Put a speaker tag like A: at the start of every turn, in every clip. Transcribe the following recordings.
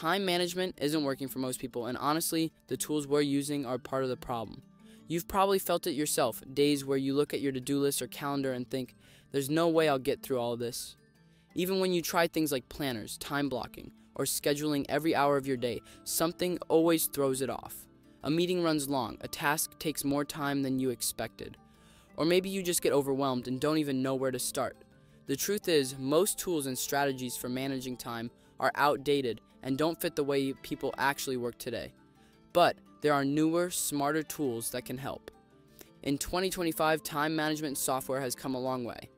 A: Time management isn't working for most people, and honestly, the tools we're using are part of the problem. You've probably felt it yourself days where you look at your to do list or calendar and think, there's no way I'll get through all this. Even when you try things like planners, time blocking, or scheduling every hour of your day, something always throws it off. A meeting runs long, a task takes more time than you expected. Or maybe you just get overwhelmed and don't even know where to start. The truth is, most tools and strategies for managing time are outdated and don't fit the way people actually work today. But there are newer, smarter tools that can help. In 2025, time management software has come a long way.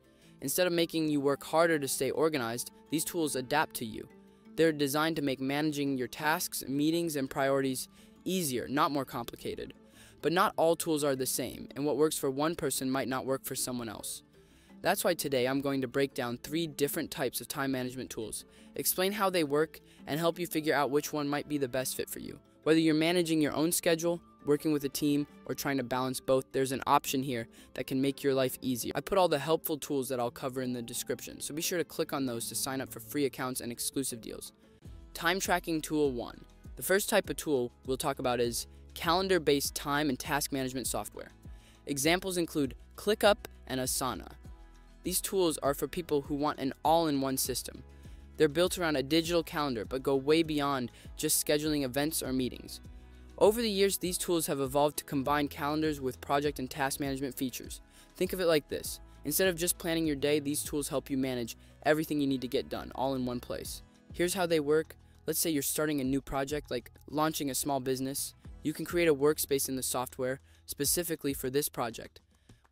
A: Instead of making you work harder to stay organized, these tools adapt to you. They're designed to make managing your tasks, meetings, and priorities easier, not more complicated. But not all tools are the same, and what works for one person might not work for someone else. That's why today I'm going to break down three different types of time management tools, explain how they work, and help you figure out which one might be the best fit for you. Whether you're managing your own schedule, working with a team, or trying to balance both, there's an option here that can make your life easier. I put all the helpful tools that I'll cover in the description, so be sure to click on those to sign up for free accounts and exclusive deals. Time Tracking Tool 1. The first type of tool we'll talk about is calendar based time and task management software. Examples include ClickUp and Asana. These tools are for people who want an all in one system. They're built around a digital calendar but go way beyond just scheduling events or meetings. Over the years, these tools have evolved to combine calendars with project and task management features. Think of it like this instead of just planning your day, these tools help you manage everything you need to get done all in one place. Here's how they work. Let's say you're starting a new project, like launching a small business. You can create a workspace in the software specifically for this project.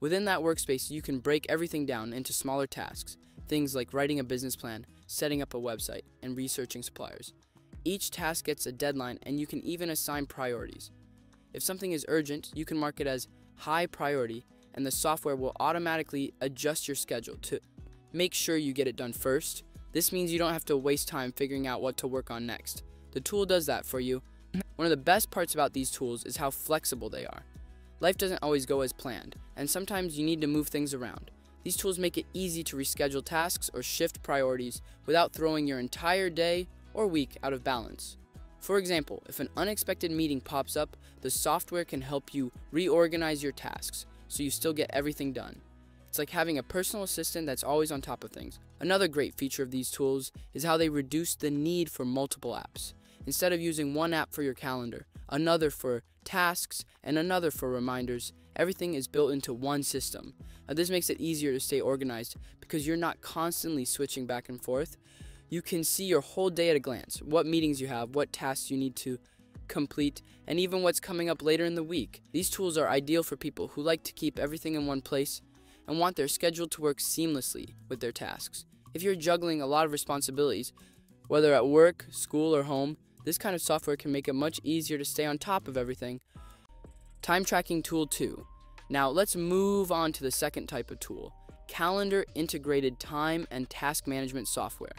A: Within that workspace, you can break everything down into smaller tasks, things like writing a business plan, setting up a website, and researching suppliers. Each task gets a deadline, and you can even assign priorities. If something is urgent, you can mark it as high priority, and the software will automatically adjust your schedule to make sure you get it done first. This means you don't have to waste time figuring out what to work on next. The tool does that for you. One of the best parts about these tools is how flexible they are. Life doesn't always go as planned, and sometimes you need to move things around. These tools make it easy to reschedule tasks or shift priorities without throwing your entire day or week out of balance. For example, if an unexpected meeting pops up, the software can help you reorganize your tasks so you still get everything done. It's like having a personal assistant that's always on top of things. Another great feature of these tools is how they reduce the need for multiple apps. Instead of using one app for your calendar, another for tasks, and another for reminders, everything is built into one system. Now, this makes it easier to stay organized because you're not constantly switching back and forth. You can see your whole day at a glance what meetings you have, what tasks you need to complete, and even what's coming up later in the week. These tools are ideal for people who like to keep everything in one place and want their schedule to work seamlessly with their tasks. If you're juggling a lot of responsibilities, whether at work, school, or home, this kind of software can make it much easier to stay on top of everything. Time Tracking Tool 2. Now let's move on to the second type of tool calendar integrated time and task management software.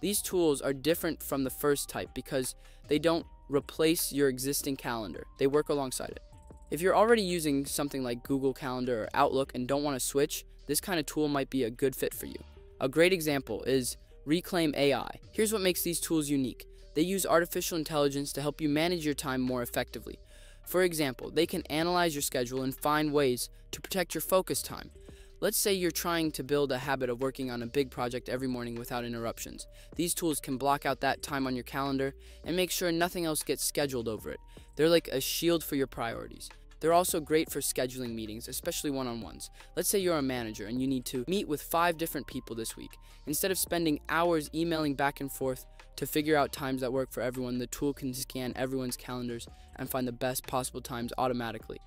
A: These tools are different from the first type because they don't replace your existing calendar, they work alongside it. If you're already using something like Google Calendar or Outlook and don't want to switch, this kind of tool might be a good fit for you. A great example is Reclaim AI. Here's what makes these tools unique they use artificial intelligence to help you manage your time more effectively. For example, they can analyze your schedule and find ways to protect your focus time. Let's say you're trying to build a habit of working on a big project every morning without interruptions. These tools can block out that time on your calendar and make sure nothing else gets scheduled over it. They're like a shield for your priorities. They're also great for scheduling meetings, especially one on ones. Let's say you're a manager and you need to meet with five different people this week. Instead of spending hours emailing back and forth to figure out times that work for everyone, the tool can scan everyone's calendars and find the best possible times automatically.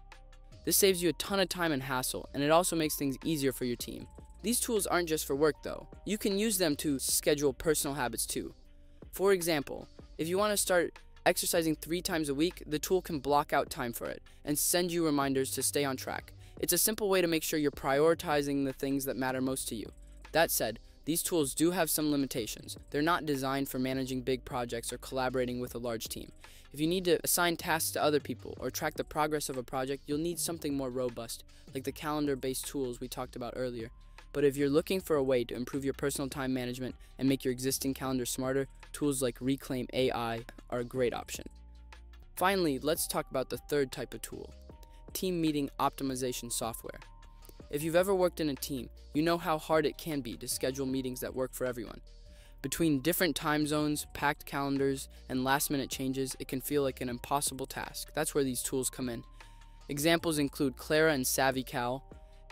A: This saves you a ton of time and hassle, and it also makes things easier for your team. These tools aren't just for work though. You can use them to schedule personal habits too. For example, if you want to start exercising three times a week, the tool can block out time for it and send you reminders to stay on track. It's a simple way to make sure you're prioritizing the things that matter most to you. That said, these tools do have some limitations. They're not designed for managing big projects or collaborating with a large team. If you need to assign tasks to other people or track the progress of a project, you'll need something more robust, like the calendar based tools we talked about earlier. But if you're looking for a way to improve your personal time management and make your existing calendar smarter, tools like Reclaim AI are a great option. Finally, let's talk about the third type of tool team meeting optimization software. If you've ever worked in a team, you know how hard it can be to schedule meetings that work for everyone. Between different time zones, packed calendars, and last minute changes, it can feel like an impossible task. That's where these tools come in. Examples include Clara and SavvyCal.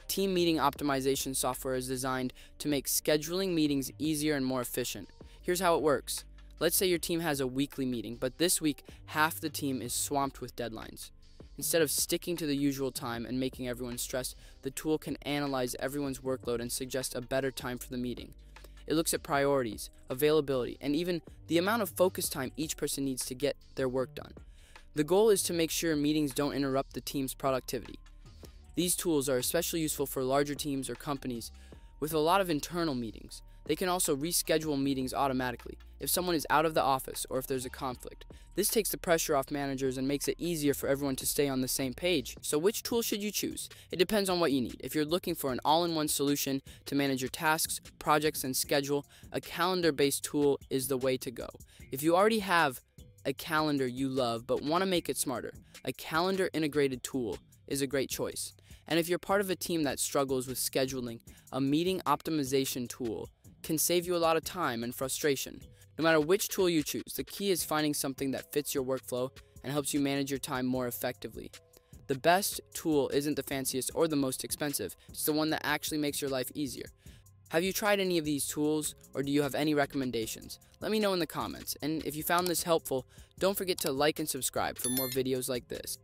A: Team meeting optimization software is designed to make scheduling meetings easier and more efficient. Here's how it works. Let's say your team has a weekly meeting, but this week half the team is swamped with deadlines. Instead of sticking to the usual time and making everyone stressed, the tool can analyze everyone's workload and suggest a better time for the meeting. It looks at priorities, availability, and even the amount of focus time each person needs to get their work done. The goal is to make sure meetings don't interrupt the team's productivity. These tools are especially useful for larger teams or companies with a lot of internal meetings. They can also reschedule meetings automatically if someone is out of the office or if there's a conflict. This takes the pressure off managers and makes it easier for everyone to stay on the same page. So, which tool should you choose? It depends on what you need. If you're looking for an all in one solution to manage your tasks, projects, and schedule, a calendar based tool is the way to go. If you already have a calendar you love but want to make it smarter, a calendar integrated tool is a great choice. And if you're part of a team that struggles with scheduling, a meeting optimization tool can save you a lot of time and frustration. No matter which tool you choose, the key is finding something that fits your workflow and helps you manage your time more effectively. The best tool isn't the fanciest or the most expensive, it's the one that actually makes your life easier. Have you tried any of these tools or do you have any recommendations? Let me know in the comments. And if you found this helpful, don't forget to like and subscribe for more videos like this.